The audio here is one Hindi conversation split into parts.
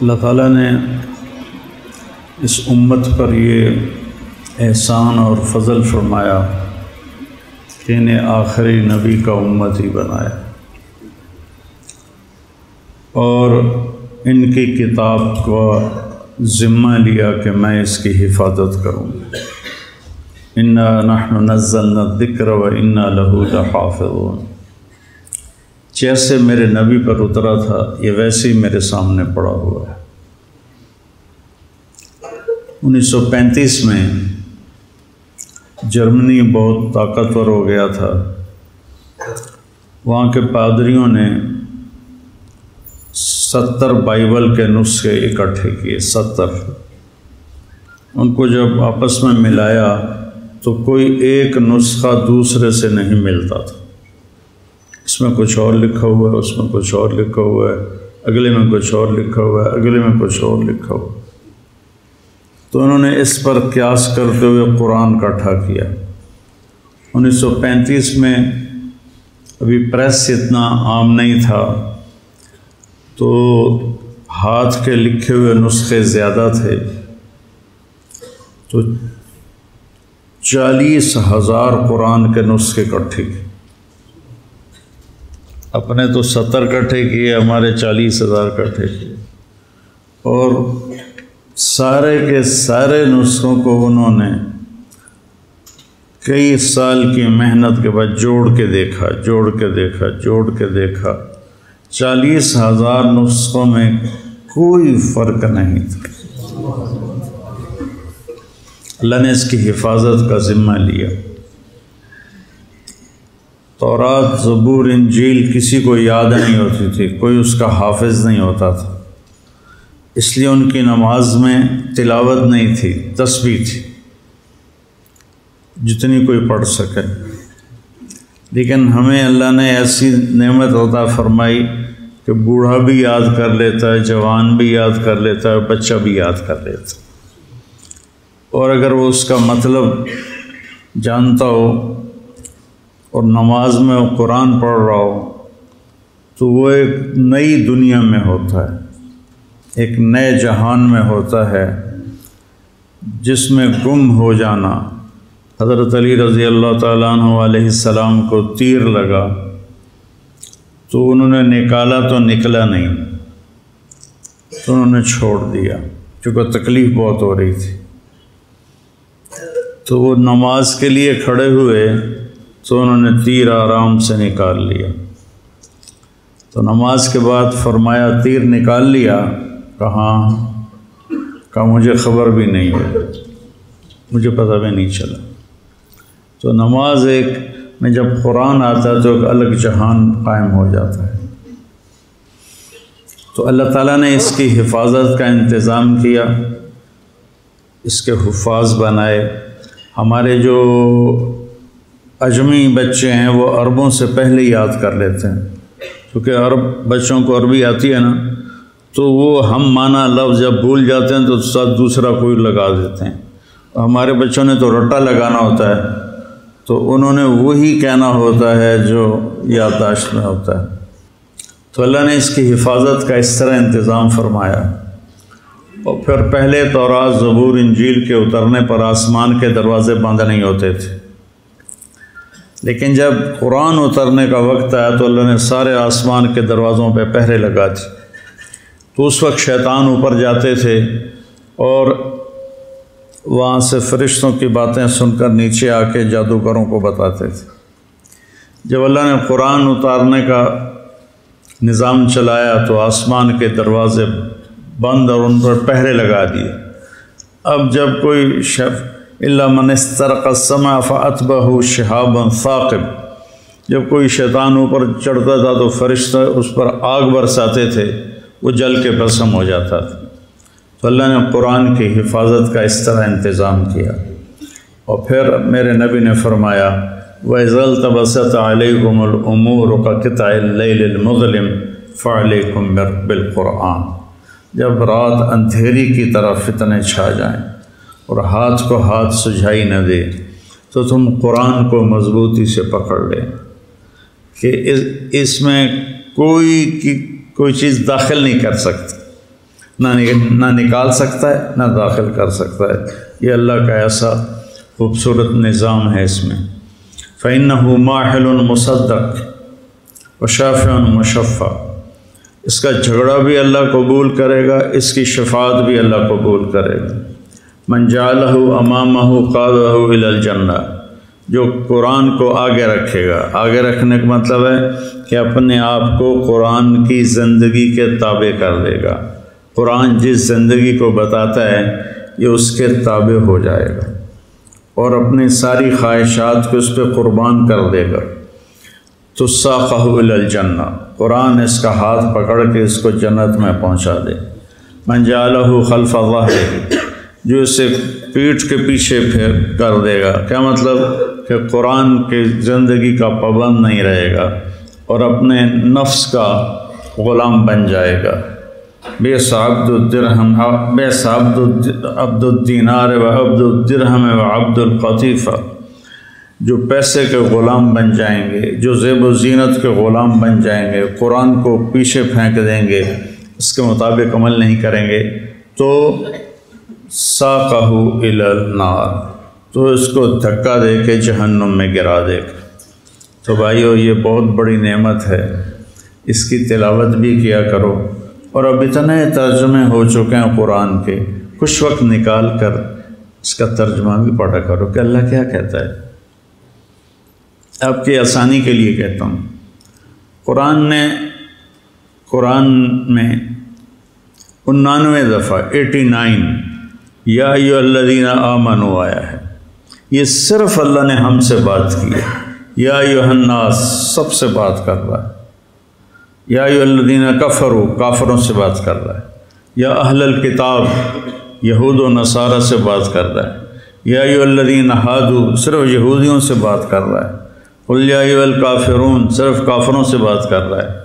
अल्लाह ताला ने इस उम्मत पर ये एहसान और फजल फरमाया कि इन्हें आखिरी नबी का उम्मत ही बनाया। और इनकी किताब का ज़िम्मा लिया कि मैं इसकी हिफाजत करूँ इन्ना नहनु नज़्ज़लना दिक्र व इन्ना लहू लहाफ़िज़ून। जैसे मेरे नबी पर उतरा था, ये वैसे ही मेरे सामने पड़ा हुआ है। 1935 में जर्मनी बहुत ताकतवर हो गया था। वहाँ के पादरियों ने सत्तर बाइबल के नुस्खे इकट्ठे किए, सत्तर। उनको जब आपस में मिलाया तो कोई एक नुस्खा दूसरे से नहीं मिलता था। इसमें कुछ और लिखा हुआ है, उसमें कुछ और लिखा हुआ है, अगले में कुछ और लिखा हुआ है, अगले में कुछ और लिखा हुआ तो उन्होंने इस पर क्यास करते हुए कुरान इकट्ठा किया। 1935 में अभी प्रेस इतना आम नहीं था तो हाथ के लिखे हुए नुस्खे ज़्यादा थे। तो चालीस हज़ार कुरान के नुस्खे इकट्ठे किए। अपने तो सत्तर इकट्ठे किए, हमारे चालीस हज़ार इकट्ठे किए। और सारे के सारे नुस्खों को उन्होंने कई साल की मेहनत के बाद जोड़ के देखा, जोड़ के देखा, जोड़ के देखा। चालीस हज़ार नुस्खों में कोई फ़र्क नहीं था। अल्लाह ने इसकी हिफाजत का ज़िम्मा लिया। तौरात, ज़बूर, इंजील किसी को याद नहीं होती थी, कोई उसका हाफिज नहीं होता था। इसलिए उनकी नमाज़ में तिलावत नहीं थी, तस्बीह थी, जितनी कोई पढ़ सके। लेकिन हमें अल्लाह ने ऐसी नेमत अता फरमाई कि बूढ़ा भी याद कर लेता है, जवान भी याद कर लेता है, बच्चा भी याद कर लेता है। और अगर वो उसका मतलब जानता हो और नमाज़ में कुरान पढ़ रहा हो तो वो एक नई दुनिया में होता है, एक नए जहान में होता है, जिसमें गुम हो जाना। हज़रत अली रज़ी अल्लाह तसलाम को तीर लगा तो उन्होंने निकाला तो निकला नहीं तो उन्होंने छोड़ दिया, क्योंकि तकलीफ़ बहुत हो रही थी। तो वो नमाज़ के लिए खड़े हुए तो उन्होंने तीर आराम से निकाल लिया। तो नमाज़ के बाद फरमाया, तीर निकाल लिया, कहाँ का मुझे ख़बर भी नहीं है, मुझे पता भी नहीं चला। तो नमाज़ एक, में जब कुरान आता है तो एक अलग जहान कायम हो जाता है। तो अल्लाह ताला ने इसकी हिफाजत का इंतज़ाम किया, इसके हुफाज बनाए। हमारे जो अजमी बच्चे हैं, वो अरबों से पहले याद कर लेते हैं। क्योंकि अरब बच्चों को अरबी आती है ना तो वो हम माना लफ्ज़ जब भूल जाते हैं तो साथ दूसरा कोई लगा देते हैं। हमारे बच्चों ने तो रट्टा लगाना होता है तो उन्होंने वही कहना होता है जो याददाश्त में होता है। तो अल्लाह ने इसकी हिफाजत का इस तरह इंतज़ाम फरमाया। और फिर पहले तौरात ज़बूर इंजील के उतरने पर आसमान के दरवाज़े बंद नहीं होते थे। लेकिन जब कुरान उतरने का वक्त आया तो अल्लाह ने सारे आसमान के दरवाज़ों पे पहरे लगा दी तो उस वक्त शैतान ऊपर जाते थे और वहाँ से फरिश्तों की बातें सुनकर नीचे आके जादूगरों को बताते थे। जब अल्लाह ने कुरान उतारने का निज़ाम चलाया तो आसमान के दरवाज़े बंद और उन पर पहरे लगा दिए। अब जब कोई शफ मनस्तरकसमा फ़तबहू शहाबन फ़ाकब जब कोई शैतान ऊपर चढ़ता था तो फरिश्ता उस पर आग बरसाते थे, वो जल के भस्म हो जाता था। तो अल्लाह ने कुरान की हिफाजत का इस तरह इंतज़ाम किया। और फिर मेरे नबी ने फरमाया, वज़ल तबसत आलमूर का कितामज़लम फ़ालकुम बिलकुरान जब रात अंधेरी की तरफ़ फितने छा जाएँ और हाथ को हाथ सुझाई न दे तो तुम कुरान को मजबूती से पकड़ लें कि इस, इसमें कोई की, कोई चीज़ दाखिल नहीं कर सकती। ना ना निकाल सकता है, ना दाखिल कर सकता है। ये अल्लाह का ऐसा खूबसूरत निज़ाम है इसमें। फ़ैन माहिल मुसदक व शाफ़ मुशफ़ा इसका झगड़ा भी अल्लाह कबूल करेगा, इसकी शफात भी अल्लाह कबूल करेगा। मन जालहू अमामहू कादहूजन्ना जो कुरान को आगे रखेगा। आगे रखने का मतलब है कि अपने आप को कुरान की ज़िंदगी के ताबे कर देगा। कुरान जिस ज़िंदगी को बताता है, ये उसके ताबे हो जाएगा। और अपनी सारी ख्वाहिशात को उस पर क़ुरबान कर देगा। तो साक़ुलजन्ना कुरान इसका हाथ पकड़ के इसको जन्नत में पहुँचा दे। मंजालहू खलफ़ा जो इसे पीठ के पीछे फिर कर देगा। क्या मतलब? कि कुरान के ज़िंदगी का पाबंद नहीं रहेगा और अपने नफ्स का ग़ुलाम बन जाएगा। बेसाबद्दरहम बेसाबद्दीनार व अब्दुलदरहम व अब्दुलक़ीफ़ा जो पैसे के ग़ुलाम बन जाएँगे, जो जेब ज़ीनत के ग़ुलाम बन जाएँगे, कुरान को पीछे फेंक देंगे, इसके मुताबिक अमल नहीं करेंगे तो साकहू नार। तो इसको धक्का दे के जहन्नुम में गिरा देगा तो भाइयों, ये बहुत बड़ी नेमत है। इसकी तिलावत भी किया करो। और अब इतने तर्जमे हो चुके हैं कुरान के। कुछ वक्त निकाल कर इसका तर्जमा भी पढ़ा करो। कि अल्लाह क्या कहता है? आपकी आसानी के लिए कहता हूँ। कुरान ने, कुरान में उन्नानवे दफ़ा, एटी नाइन या अल्लादीना आमनो आया है। ये सिर्फ़ अल्लाह ने हमसे बात की है। या योहन्नास सबसे बात कर रहा है। या योल्दीन कफ़र हो काफरों से बात कर रहा है। या अहल किताब, यहूद नसारा से बात कर रहा है। या योल्दीन हादू, सिर्फ़ यहूदियों से बात कर रहा है। काफिरून, सिर्फ़ काफरों से बात कर रहा है।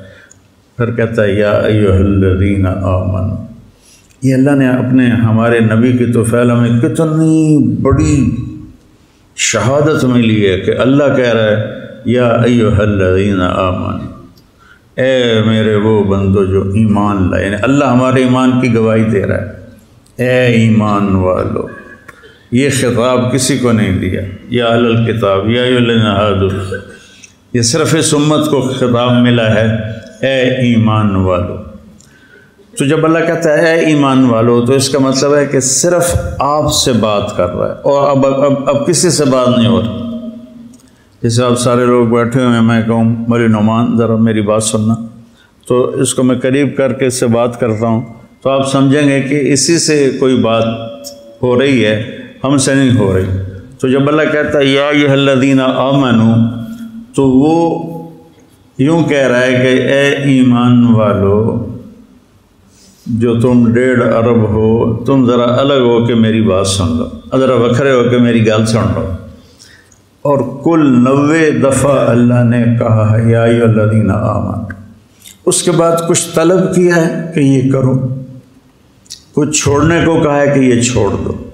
फिर कहता है, या अयोहल्लिन आमन। ये अल्लाह ने अपने हमारे नबी की तो फैल हमें कितनी बड़ी शहादत मिली है कि अल्लाह कह रहा है, या अयोहल्लिन आमन, ए मेरे वो बंदो जो ईमान लाए अल्लाह हमारे ईमान की गवाही दे रहा है। ए ईमान वालो, ये खिताब किसी को नहीं दिया। या अल किताब, या ये सिर्फ़ इस उम्मत को खिताब मिला है। ए ईमान वालो तो जब अल्लाह कहता है ईमान वालों तो इसका मतलब है कि सिर्फ़ आपसे बात कर रहा है और अब अब अब अब किसी से बात नहीं हो रही। जैसे आप सारे लोग बैठे हुए हैं, मैं कहूँ, मरी नुमान, ज़रा मेरी बात सुनना। तो इसको मैं करीब करके इससे बात करता हूँ। तो आप समझेंगे कि इसी से कोई बात हो रही है, हमसे नहीं हो रही। तो जब अल्लाह कहता है, या ये हल्लदीना आमनू तो वो यूँ कह रहा है कि, ए ईमान वालो जो तुम डेढ़ अरब हो, तुम ज़रा अलग हो के मेरी बात सुन लो। ज़रा वखरे हो के मेरी गाल सुन लो। और कुल नबे दफ़ा अल्लाह ने कहा है यादीन आमन। उसके बाद कुछ तलब किया है कि ये करो। कुछ छोड़ने को कहा है कि ये छोड़ दो।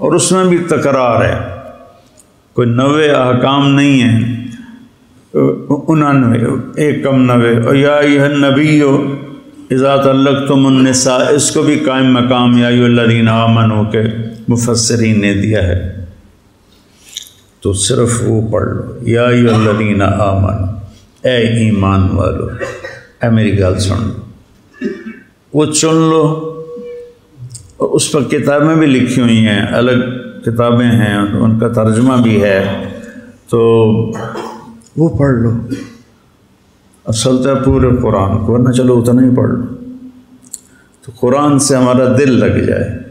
और उसमें भी तकरार है। कोई नवे अहकाम नहीं है। उनानवे, एक कम नवे और या यह नबी हो इज़ात अल्लक तुमसा इसको भी कायम मकाम यादीन आमन हो के मुफसरीन ने दिया है। तो सिर्फ़ वो पढ़ लो। यादीन आमन, ए ईमान वालो, ए मेरी गल सुन लो। वो चुन लो। उस पर किताबें भी लिखी हुई हैं, अलग किताबें हैं, उनका तर्जमा भी है। तो वो पढ़ लो। असल तो पूरे कुरान को, वरना चलो उतना ही पढ़ लो। तो कुरान से हमारा दिल लग जाए।